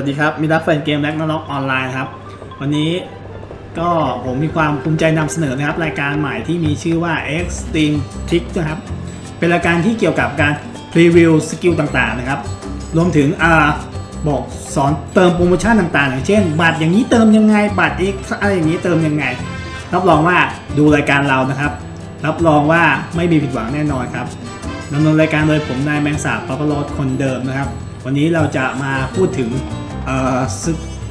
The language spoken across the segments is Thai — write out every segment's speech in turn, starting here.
สวัสดีครับมิตรรักแฟนเกม Ragnarok Online ครับ วันนี้ก็ผมมีความภูมิใจนำเสนอนะครับ รายการใหม่ที่มีชื่อว่า Extreme Tips นะครับ เป็นรายการที่เกี่ยวกับการรีวิว skill ต่างๆนะครับ รวมถึงอ่าบอกสอนเติมโปรโมชั่นต่างๆ อย่างเช่น บัตรอย่างนี้เติมยังไง บัตร X อะไรอย่างนี้เติมยังไง รับรองว่าดูรายการเรานะครับ รับรองว่าไม่มีผิดหวังแน่นอนครับดำเนินรายการโดยผมนายแมงสาบปะปะโรดคนเดิมนะครับ วันนี้เราจะมาพูดถึง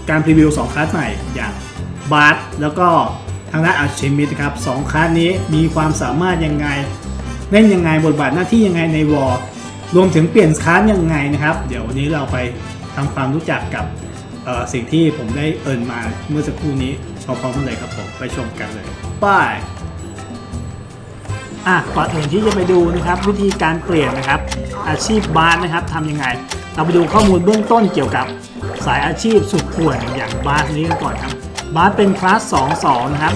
การพรีวิว 2คลาสใหม่อย่างบาร์แล้วก็ทางด้านอาชิมิตครับสองคลาสนี้มีความสามารถยังไงเล่นยังไงบทบาทหน้าที่ยังไงในวอลรวมถึงเปลี่ยนคลาสยังไงนะครับ เดี๋ยววันนี้เราไปทำความรู้จักกับสิ่งที่ผมได้เอินมาเมื่อสักครู่นี้พร้อมๆกันเลยครับผมไปชมกันเลยไป้ายอะก่อนอื่นที่จะไปดูนะครับ วิธีการเปลี่ยนนะครับ อาชีพบาสนะครับทำยังไง เราไปดูข้อมูลเบื้องต้นเกี่ยวกับ สายอาชีพสุดป่วนอย่างบาสนี้ก่อนครับ Bard เป็นคลาส2 2นะครับ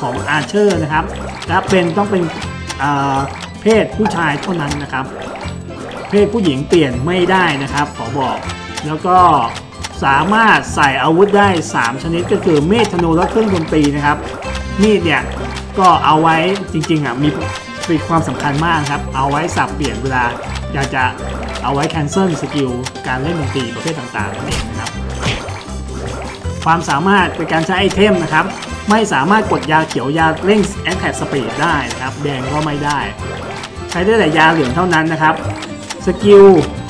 ของ Archer นะครับ และเป็นต้องเป็นเพศผู้ชายเท่านั้นนะครับ เพศผู้หญิงเปลี่ยนไม่ได้นะครับขอบอก แล้วก็สามารถใส่อาวุธได้ 3 ชนิดก็คือมีด ธนูและเครื่องดนตรีนะครับมีดเนี่ยก็เอาไว้จริงๆอะมี มีความสำคัญมากครับ เอาไว้สับเปลี่ยนเวลา อยากจะเอาไว้ cancel skill การเล่นดนตรีประเภทต่างๆนั่นเองนะครับ ความสามารถในการใช้ item นะครับ ไม่สามารถกดยาเขียวยาเร่ง attack speed ได้นะครับ แดงก็ไม่ได้ ใช้ได้แต่ยาเหลืองเท่านั้นนะครับ skill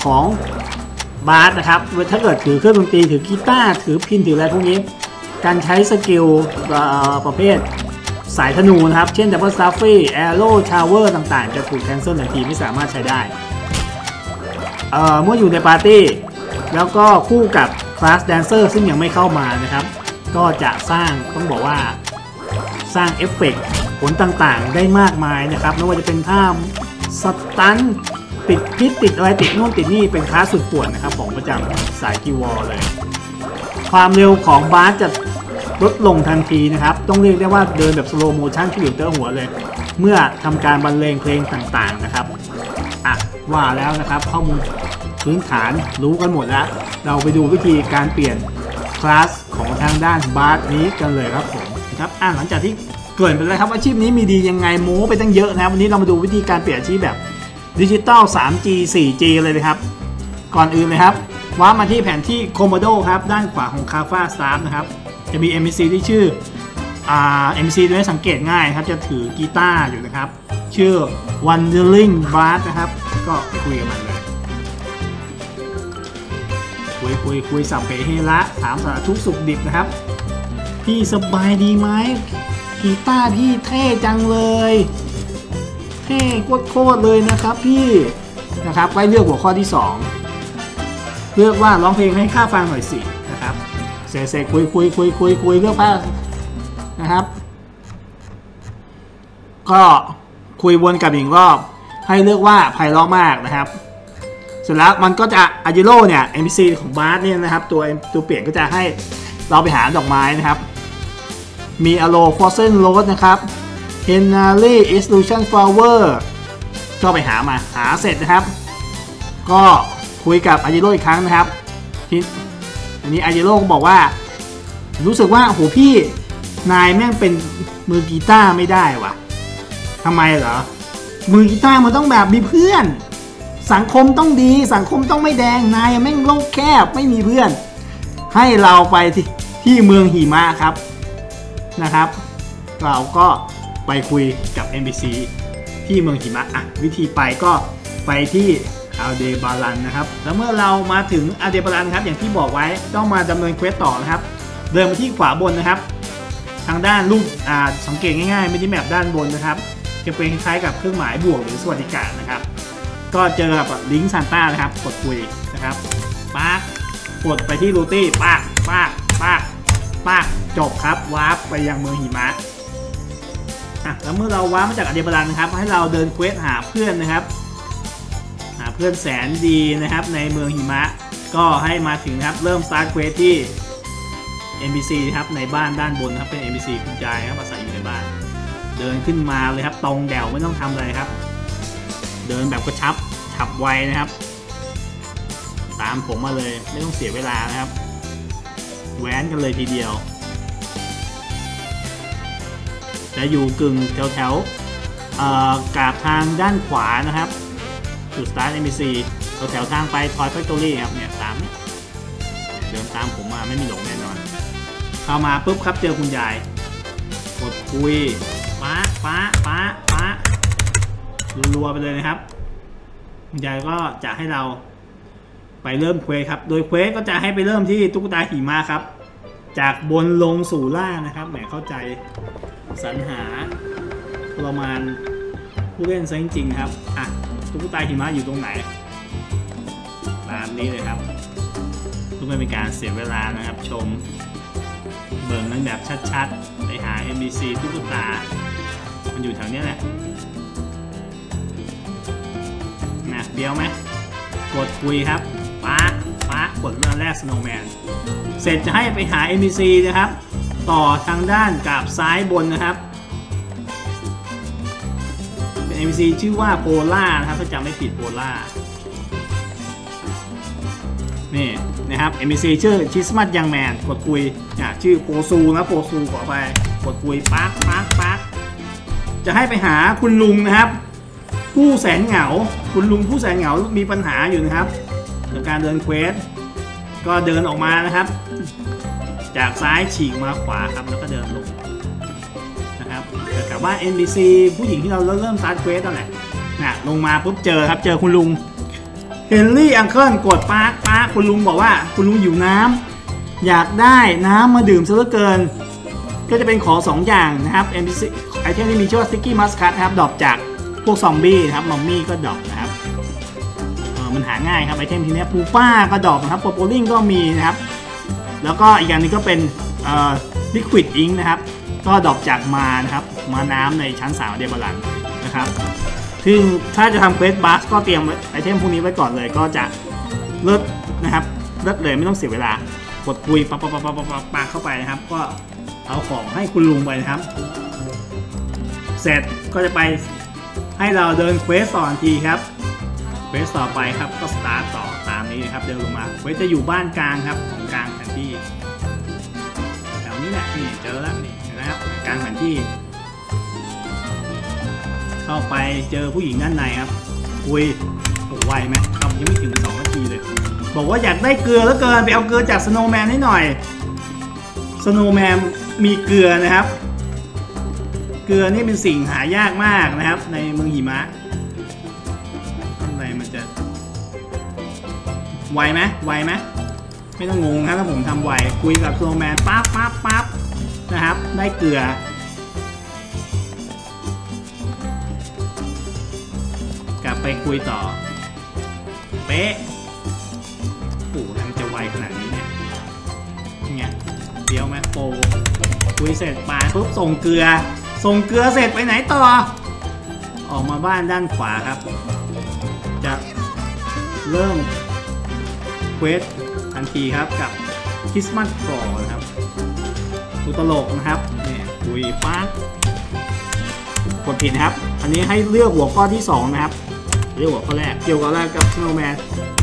ของ Bard นะครับ ถ้าเกิดถือเครื่องดนตรีถือกีตาร์ถือพิณถืออะไรพวกนี้ การใช้ skill ประเภท สายธนูนะครับ เช่น Double Strafe Arrow Shower ต่างๆ จะถูก cancel ทันทีไม่สามารถใช้ได้ เอ่อ เมื่ออยู่ในปาร์ตี้ แล้วก็คู่กับ class Dancer ซึ่งยังไม่เข้ามานะครับ ก็จะสร้างต้องบอกว่าสร้างเอฟเฟกต์ผลต่างๆ ได้มากมายนะครับไม่ว่าจะเป็นท่า stun ติดพิษติดอะไรติดนู่นติดนี่เป็นคลาสสุดป่วนนะครับ ของประจำสาย guild war เลย ความเร็วของบาสจะ ลดลงทันทีนะครับ ต้องเรียกได้ว่าเดินแบบ slow motion ที่อยู่เตอร์หัวเลย เมื่อทำการบรรเลงเพลงต่างๆนะครับอะว่าแล้วนะครับ ข้อมูลพื้นฐานรู้กันหมดแล้ว เราไปดูวิธีการเปลี่ยนคลาสของทางด้านบาสนี้กันเลยครับผมครับอะหลังจากที่เกิดไปแล้วครับอาชีพนี้มีดียังไงโม้ไปตั้งเยอะนะครับวันนี้เรามาดูวิธีการเปลี่ยนอาชีพแบบดิจิตอล 3G 4G เลยนะครับ ก่อนอื่นเลยครับว้ามาที่แผนที่ Komodo ครับ ด้านขวาของ Kafa Staff นะครับ จะมี NPC ที่ชื่ออ่า NPC ตัวนี้สังเกตง่ายครับ จะถือกีตาร์อยู่นะครับ ชื่อ Wandering Bard นะครับ ก็คุยกับมันเลยคุยคุยคุยสับเปเฮระถามสารทุกสุขดิบนะครับ พี่สบายดีไหมกีตาร์พี่เท่จังเลย เท่โคตรเลยนะครับพี่นะครับไว้เลือกหัวข้อที่ 2 เลือกว่าร้องเพลงให้ข้าฟังหน่อยสิ เสร็จๆคุยคุยคุยคุยคุยเลือกว่านะครับ ก็คุยวนกับอีกรอบให้เลือกว่าไพเราะมากนะครับ เสร็จแล้วมันก็จะอาจิโร่เนี่ย NPC ของบาร์สเนี่ยนะครับ ตัวตัวเปลี่ยนก็จะให้เราไปหาดอกไม้นะครับ มี Aloe Frozen Rose นะครับ Hinalle Illusion Flower ก็ไปหามาหาเสร็จนะครับ ก็คุยกับอาจิโร่อีกครั้งนะครับที อันนี้อาจิโร่ก็บอกว่า รู้สึกว่าโหพี่นายแม่งเป็นมือกีตาร์ไม่ได้วะทำไมเหรอ มือกีตาร์มันต้องแบบมีเพื่อน สังคมต้องดี สังคมต้องไม่แดง นายแม่งโลกแคบไม่มีเพื่อน ให้เราไปที่ที่เมืองหิมะครับนะครับ เราก็ไปคุยกับ NPC ที่เมืองหิมะอะวิธีไปก็ไปที่ อาเดบาลันนะครับ แล้วเมื่อเรามาถึงอาเดบาลันครับอย่างที่บอกไว้ต้องมาดำเนิน quest ต่อนะครับ เดินมาที่ขวาบนนะครับ ทางด้านรูปอ่าสังเกตง่ายๆ mini map ด้านบนนะครับ จะเป็นคล้ายๆกับเครื่องหมายบวกหรือสวัสดิการนะครับ ก็เจอกับลิงก์ซานต้านะครับ กดคุยนะครับปากกดไปที่ Lutie ปากปากปากปากจบครับ warp ไปยังเมืองหิมะอะแล้วเมื่อเรา warp มาจากอเดบาลันนะครับ ให้เราเดิน quest หาเพื่อนนะครับ เพื่อนแสนดีนะครับในเมืองหิมะ ก็ให้มาถึงครับเริ่ม start quest ที่ NPC ครับในบ้านด้านบนครับเป็น NPC คุณจายครับอาศัยอยู่ในบ้าน เดินขึ้นมาเลยครับตรงแดวไม่ต้องทำอะไรครับ เดินแบบกระชับฉับไวนะครับ ตามผมมาเลยไม่ต้องเสียเวลานะครับแว้นกันเลยทีเดียวจะอยู่กึ่งแถวแถวๆกาบทางด้านขวานะครับ จุดสตาร์ท NPC แถวแถวทางไปทอยแฟคทอรี่ครับเนี่ยตามเนี่ยเดินตามผมมาไม่มีหลงแน่นอน เข้ามาปุ๊บครับเจอคุณยายกดคุยป้าป้าป้าป้ารัวๆไปเลยนะครับ คุณยายก็จะให้เราไปเริ่มเควสครับ โดยเควสก็จะให้ไปเริ่มที่ตุ๊กตาหิมะครับ จากบนลงสู่ล่างนะครับ แหมเข้าใจสรรหาทระมานผู้เล่นซะจริงๆครับ อะ ตุ๊กตาหิมะอยู่ตรงไหนตามนี้เลยครับเพื่อไม่เป็นการเสียเวลานะครับชม เบิ่งมันแบบชัดๆ ไปหา NBC ตุ๊กตา มันอยู่แถวเนี้ยแหละนะเบี้ยวไหม กดคุยครับป้าป้ากดเรื่องแรก Snowman เสร็จจะให้ไปหา NPC นะครับ ต่อทางด้านกราบซ้ายบนนะครับ NPC ชื่อว่าโพล่านะครับถ้าจำไม่ผิดโพล่านี่นะครับ NPC ชื่อชิสมัตยังแมนกดคุยอะชื่อโปซูนะโปซูขอไปกดคุยปักปักปักจะให้ไปหาคุณลุงนะครับ ผู้แสนเหงา คุณลุงผู้แสนเหงามีปัญหาอยู่นะครับในการเดินเควสก็เดินออกมานะครับ จากซ้ายฉีกมาขวาครับแล้วก็เดินลง ว่า NPC ผู้หญิงที่เราเริ่ม start quest นั่นแหละนะลงมาปุ๊บเจอครับเจอคุณลุงเฮนรี่ Uncle กดปาร์คปาร์คคุณลุงบอกว่าคุณลุงอยู่น้ำอยากได้น้ำมาดื่มซะเหลือเกิน ก็จะเป็นของสองอย่างนะครับ NPC item ที่มีชื่อว่า Sticky Mucus นะครับ drop จากพวกซอมบี้นะครับมัมมี่ก็ drop นะครับเออมันหาง่ายครับ item ทีนี้ Pupa ก็ drop นะครับ Poporing ก็มีนะครับ แล้วก็อีกอย่างนึงก็เป็นเอ่อ Liquid Ink นะครับก็ drop จากมานะครับ ม้าน้ำในชั้น3เดบลันนะครับซึ่งถ้าจะทำ quest Bard ก็เตรียม item พวกนี้ไว้ก่อนเลยก็จะเลิศนะครับเลิศเลยไม่ต้องเสียเวลากดคุยปั๊บปั๊บปั๊บปั๊บปั๊บปั๊บเข้าไปนะครับ ก็เอาของให้คุณลุงไปนะครับ เสร็จก็จะไปให้เราเดิน quest ต่อทีครับ quest ต่อไปครับก็สตาร์ทต่อตามนี้นะครับเดินลงมา quest จะอยู่บ้านกลางครับของกลางแผนที่แถวนี้แหละนี่เจอแล้วนี่นะครับกลางแผนที่ เข้าไปเจอผู้หญิงด้านในครับคุยโอ้ไวไหมครับยังไม่ถึง2นาทีเลย บอกว่าอยากได้เกลือแล้วเกินไปเอาเกลือจากสโนว์แมนให้หน่อยสโนว์แมนมีเกลือนะครับ เกลือนี่เป็นสิ่งหายากมากนะครับ ในเมืองหิมะอะไรมันจะไวไหมไวไหมไม่ต้องงงครับถ้าผมทำไวคุยกับสโนว์แมนปั๊บปั๊บปั๊บนะครับ ได้เกลือ ไปคุยต่อ เป๊ะโอ้โหมันจะไวขนาดนี้เนี่ยเนี่ยเดี๋ยวแมโปรคุยเสร็จปาปุ๊บส่งเกลือ ส่งเกลือเสร็จไปไหนต่อ ออกมาบ้านด้านขวาครับ จะเริ่ม quest ทันทีครับกับ Christmas Clown ะครับตัวตลกนะครับเนี่ยคุยปั๊บกดผิดนะครับ อันนี้ให้เลือกหัวข้อที่ 2 นะครับ เกหัวข้อแรก เกี่ยวกับอะไรกับ Snowman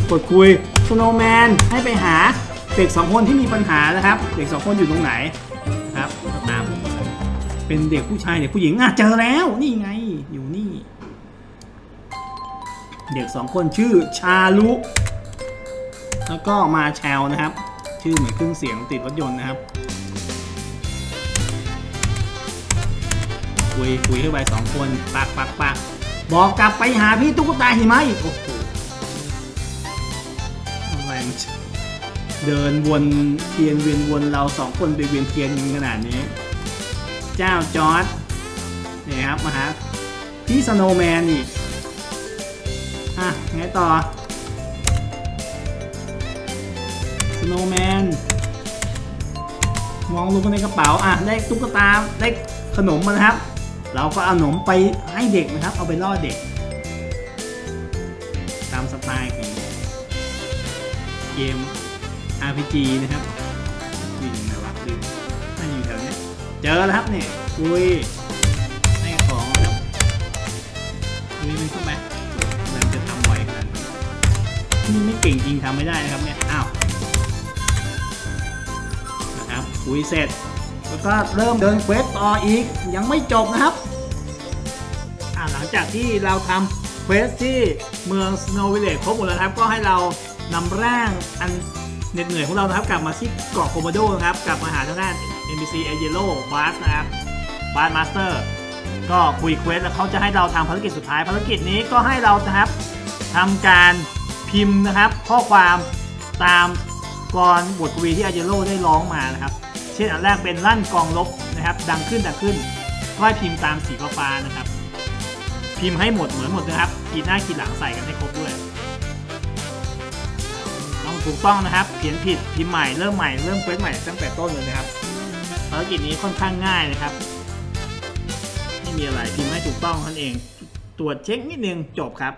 กดคุย Snowman ให้ไปหาเด็กสองคนที่มีปัญหานะครับ เด็กสองคนอยู่ตรงไหนนะครับตามผมเป็นเด็กผู้ชายเด็กผู้หญิงอะเจอแล้วนี่ไงอยู่นี่ เด็กสองคนชื่อชาลุแล้วก็มาแชลนะครับ ชื่อเหมือนเครื่องเสียงติดรถยนต์นะครับคุยคุยขึ้นไปสองคนปักปักปัก บอกกลับไปหาพี่ตุ๊กตาหิมะอีกโอ้โหอะไรมันจะเดินวนเทียนเวียนวนเราสองคนไปเวียนเทียนกันขนาดนี้ เจ้าจอร์ดนี่ครับมาหาพี่สโนว์แมนอีก อะ ไงต่อ สโนว์แมน มองลงไปในกระเป๋า อะ ได้ตุ๊กตา ได้ขนมมานะครับ เราก็เอาขนมไปให้เด็กนะครับ เอาไปล่อเด็ก ตามสไตล์ของเกม RPG นะครับวิ่งนะวะลืมน่าอยู่แถวนี้เจอแล้วครับเนี่ยคุยให้ของครับคุยมันเข้าไปมันจะทำไวขนาดนี้นี่ไม่เก่งก่งจริงทำไม่ได้นะครับเนี่ย อ้าว นะครับคุยเสร็จ แล้วก็เริ่มเดินเควสต่ออีกยังไม่จบนะครับหลังจากที่เราทำเควสที่เมือง Snow Village ครบหมดแล้วนะครับ ก็ให้เรานำร่างอันเหน็ดเหนื่อยของเรานะครับ กลับมาที่เกาะโคโมโดนะครับ กลับมาหาทางด้าน NPC a y e l o b a s นะครับ b a s Master ก็คุยเควสแล้วเขาจะให้เราทำภารกิจสุดท้ายภารกิจนี้ก็ให้เรานะครับทำการพิมพ์นะครับ ข้อความตามกรบทกวีที่อาเจโร่ได้ร้องมานะครับ ช่นอันแรกเป็นลั่นกองลบนะครับ ดังขึ้นดังขึ้นก็ให้พิมพ์ตามสีฟ้านะครับ พิมพ์ให้หมดเหมือนหมดนะครับขีดหน้าขีดหลังใส่กันให้ครบด้วย ต้องถูกต้องนะครับ เขียนผิดพิมพ์ใหม่เริ่มใหม่เริ่ม quest ใหม่ตั้งแต่ต้นเลยนะครับภารกิจนี้ค่อนข้างง่ายนะครับไม่มีอะไรพิมพ์ให้ถูกต้องท่านเอง ตรวจเช็คนิดนึงจบครับ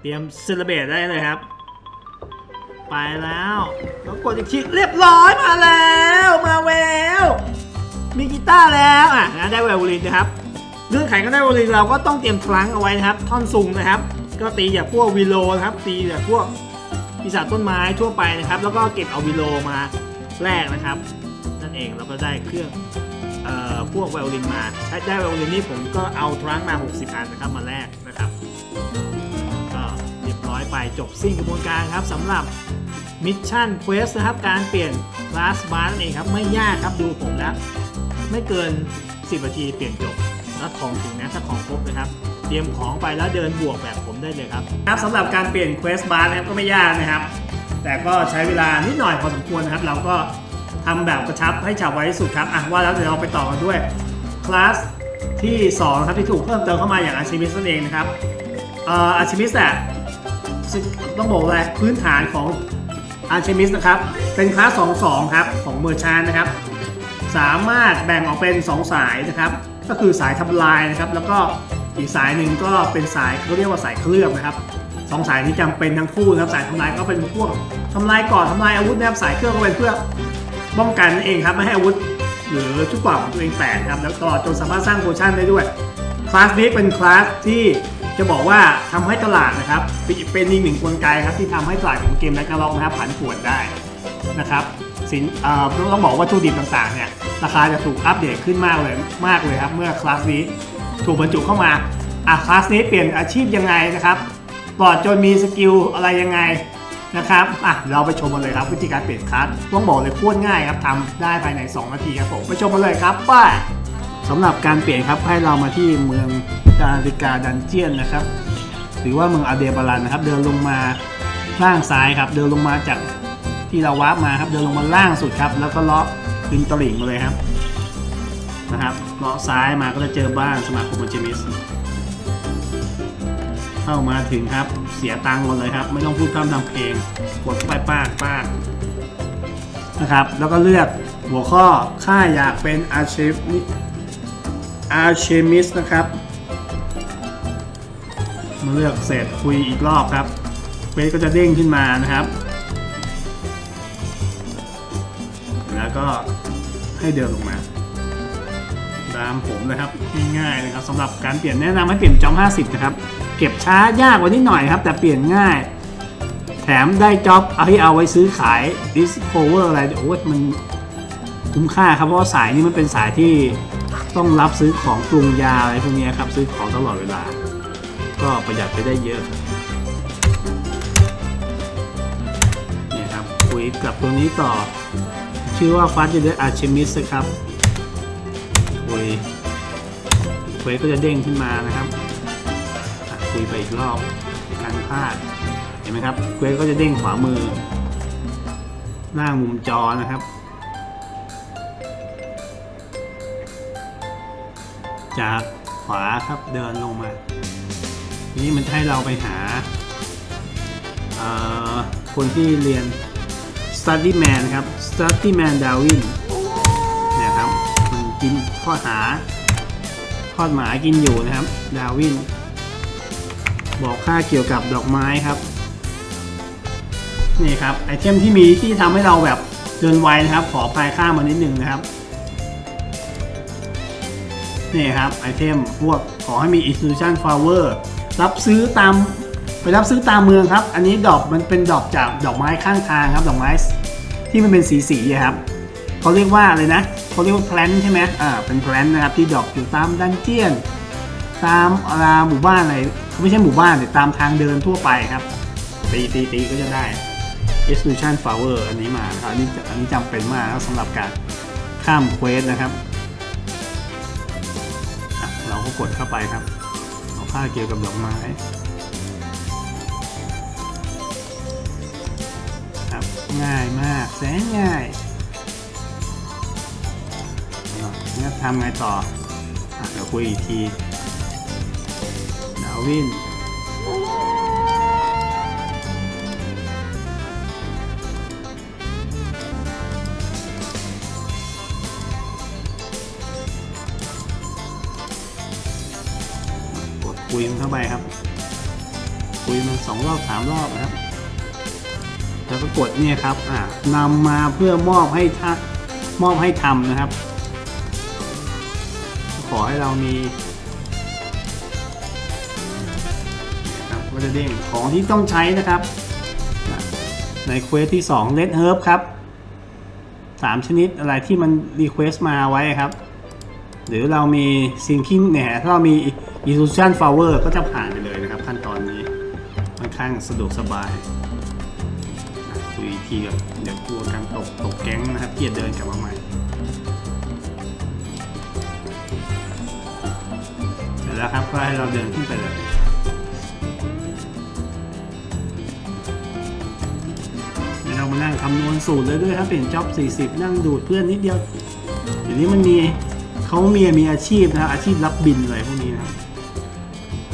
เตรียม celebrate ได้เลยครับ ไปแล้วแล้วกดอีกทีเรียบร้อยมาแล้วมาแววมีกีตาร์แล้วอะงั้นได้ไวโอลินนะครับเรื่องไขก็ได้ไวโอลินเราก็ต้องเตรียมทรังเอาไว้นะครับท่อนซุงนะครับ ก็ตีจากพวกวิโลนะครับ ตีจากพวกปีศาจต้นไม้ทั่วไปนะครับ แล้วก็เก็บเอาวิโลมาแลกนะครับ นั่นเองเราก็ได้เครื่องเอ่อพวกไวโอลินมาใช้ได้ไวโอลินนี่ผมก็เอาทรังมา 60 อันนะครับมาแลกนะครับ ไปจบสิ้นกระบวนการครับสำหรับ mission quest นะครับการเปลี่ยน class Bard นั่นเองครับไม่ยากครับดูผมแล้ว ไม่เกิน 10นาทีเปลี่ยนจบแล้วของถึงนะถ้าของครบนะครับ เตรียมของไปแล้วเดินบวกแบบผมได้เลยครับครับสำหรับการเปลี่ยน quest Bard นะครับก็ไม่ยากนะครับ แต่ก็ใช้เวลานิดหน่อยพอสมควรนะครับ เราก็ทำแบบกระชับให้ฉับไวที่สุดครับอะว่าแล้วเดี๋ยวเราไปต่อกันด้วยคลาสที่2ครับที่ถูกเพิ่มเติมเข้ามาอย่างอาชิมิสนั่นเองนะครับอ่ออาชิมิสอะ ต้องบอกเลยพื้นฐานของอาชิมิสนะครับ เป็นคลาส2 2 ครับ ของเมอร์ชานนะครับ สามารถแบ่งออกเป็น 2 สายนะครับ ก็คือสายทำลายนะครับ แล้วก็อีกสายหนึ่งก็เป็นสายเขาเรียกว่าสายเคลือบนะครับสองสายนี้จำเป็นทั้งคู่นะครับ สายทำลายก็เป็นพวกทำลายก่อนทำลายอาวุธนะครับ สายเคลือบก็เป็นเพื่อป้องกันนั่นเองครับ ไม่ให้อาวุธ หรือชุดเกราะของตัวเองแตกครับ แล้วก็จนสามารถสร้าง potion ได้ด้วย คลาสนี้เป็นคลาสที่จะบอกว่าทำให้ตลาดนะครับ เป็นอีกหนึ่งกลไกครับที่ทำให้ตลาดของเกม Ragnarok นะครับผันผวนได้นะครับสินต้องบอกว่าวัตถุดิบต่างๆเนี่ยราคาจะถูกอัปเดตขึ้นมากเลยมากเลยครับ เมื่อคลาสนี้ถูกบรรจุเข้ามาอะคลาสนี้เปลี่ยนอาชีพยังไงนะครับตลอดจนมี skill อะไรยังไงนะครับอะเราไปชมกันเลยครับวิธีการเปลี่ยนคลาสต้องบอกเลยโคตรง่ายครับทำได้ภายใน 2 นาทีครับผมไปชมกันเลยครับป้า สำหรับการเปลี่ยนครับให้เรามาที่เมืองดาริกา dungeon นะครับ หรือว่าเมืองอาเดบารันนะครับ เดินลงมาล่างซ้ายครับ เดินลงมาจากที่เรา warp มาครับ เดินลงมาล่างสุดครับ แล้วก็เลาะริมตลิ่งมาเลยครับนะครับเลาะซ้ายมาก็จะเจอบ้านสมาคม Alchemist เข้ามาถึงครับเสียตังค์หมดเลยครับ ไม่ต้องพูดพร่ำทำเพลงกดป้าไปป้ากป้ากนะครับ แล้วก็เลือกหัวข้อข้าอยากเป็นอาชีพ อาร์เชมิสนะครับ มาเลือกเสร็จคุยอีกรอบครับเวทก็จะเด้งขึ้นมานะครับ แล้วก็ให้เดินลงมาตามผมนะครับง่ายๆนะครับสำหรับการเปลี่ยนแนะนำให้เปลี่ยนจอม 50 นะครับ เก็บช้ายากกว่านิดหน่อยครับ แต่เปลี่ยนง่าย แถมได้จ็อบเอาให้เอาไว้ซื้อขาย discover อะไรโอ้ยมันคุ้มค่าครับเพราะว่าสายนี้มันเป็นสายที่ ต้องรับซื้อของปรุงยาอะไรพวกนี้ครับซื้อของตลอดเวลา ก็ประหยัดไปได้เยอะเนี่ยครับคุยกับตัวนี้ต่อ ชื่อว่าฟัสเดอร์อาร์เชมิสครับคุยคุยก็จะเด้งขึ้นมานะครับคุยไปอีกรอบการพลาดเห็นไหมครับคุยก็จะเด้งขวามือหน้ามุมจอนะครับ จากขวาครับเดินลงมาทีนี้มันให้เราไปหาคนที่เรียน study man ครับ study man Darwin เนี่ยครับ มันกินข้อหาทอดหมากินอยู่นะครับ ดาวิน บอกค่าเกี่ยวกับดอกไม้ครับ นี่ครับ ไอเทมที่มีที่ทำให้เราแบบเดินไวนะครับ ขอพายข้ามมานิดนึงนะครับ นี่ครับไอเทมพวกขอให้มี institution flower รับซื้อตามไปรับซื้อตามเมืองครับ อันนี้ดอกมันเป็นดอกจากดอกไม้ข้างทางครับ ดอกไม้ที่มันเป็นสีสีครับเขาเรียกว่าอะไรนะเขาเรียกว่า plant ใช่ไหมอ่าเป็น plant นะครับที่ดอกอยู่ตาม dungeon ตามอาหมู่บ้านอะไรไม่ใช่หมู่บ้านแต่ตามทางเดินทั่วไปครับตีตีตีก็จะได้ Illusion Flower อันนี้มาครับอันนี้อันนี้จำเป็นมากสำหรับการข้าม quest นะครับ ก็กดเข้าไปครับเอาผ้าเกี่ยวกับดอกไม้ครับง่ายมากแสนง่ายอะงั้นทำไงต่ออเดี๋ยวคุยอีกทีดาวิน คุยมันเข้าไปครับ คุยมันสองรอบสามรอบนะครับ แล้วก็กดเนี่ยครับอ่านำมาเพื่อมอบให้ทักมอบให้ทำนะครับ ขอให้เรามีครับก็จะเด้งของที่ต้องใช้นะครับ ใน quest ที่2 Red Herb ครับ 3 ชนิดอะไรที่มัน request มาไว้ครับ หรือเรามี Sinking เนี่ยถ้าเรามี Illusion Flower ก็จะผ่านไปเลยนะครับขั้นตอนนี้ค่อนข้างสะดวกสบายดูอีกทีกับเดี๋ยวกลัวการตกตกแก๊งนะครับเกียดเดินกลับมาใหม่เสร็จแล้วครับก็ให้เราเดินขึ้นไปเลยเดี๋ยวเรามานั่งคำนวณสูตรเลยด้วยครับเป็นจ็อบ 40 นั่งดูดเพื่อนนิดเดียวเดี๋ยวนี้มันมีเขามีมีอาชีพนะครับอาชีพรับบินอะไรพวกนี้นะครับ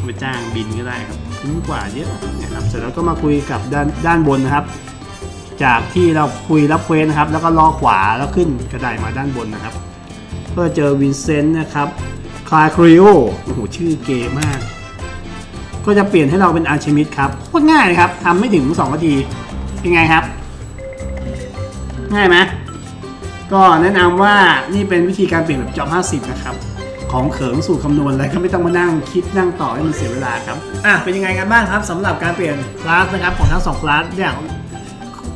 ไปจ้างบินก็ได้ครับคุ้มกว่าเยอะนะครับเสร็จแล้วก็มาคุยกับด้านด้านบนนะครับ จากที่เราคุยรับเควสนะครับ แล้วก็ล้อขวาแล้วขึ้นกระไดมาด้านบนนะครับ ก็เจอวินเซนต์นะครับคลาคริโอโอ้โหชื่อเก๋มาก ก็จะเปลี่ยนให้เราเป็นอาร์ชิมิดครับโคตรง่ายเลยครับทำไม่ถึง2นาทีเป็นไงครับ ง่ายไหมก็แนะนำว่านี่เป็นวิธีการเปลี่ยนแบบ job 50 นะครับ ของเขิงสูตรคำนวณอะไรก็ไม่ต้องมานั่งคิดนั่งต่อให้มันเสียเวลาครับอะเป็นยังไงกันบ้างครับสำหรับการเปลี่ยนคลาสนะครับของทั้งสองคลาสอย่าง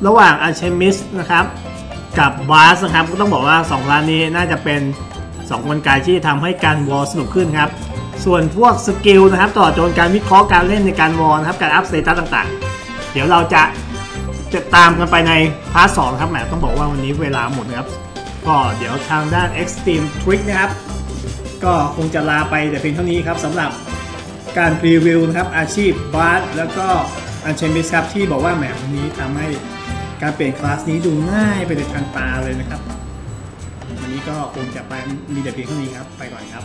ระหว่าง Alchemist นะครับกับบาสนะครับก็ต้องบอกว่า2คลาสนี้น่าจะเป็น2กลไกที่ทำให้การ War สนุกขึ้นครับส่วนพวก skill นะครับตลอดจนการวิเคราะห์การเล่นในการ War นะครับการอัพ status ต่างๆ เดี๋ยวเราจะจะตามกันไปใน part สองครับแหมต้องบอกว่าวันนี้เวลาหมดนะครับ ก็เดี๋ยวทางด้าน Extreme Tips นะครับ ก็คงจะลาไปแต่เพียงเท่านี้ครับสำหรับการ preview นะครับอาชีพบาสแล้วก็ Alchemist ครับที่บอกว่าแหมวันนี้ทำให้การเปลี่ยนคลาสนี้ดูง่ายไปในทันตาเลยนะครับ วันนี้ก็คงจะไปมีแต่เพียงเท่านี้ครับ ไปก่อนครับ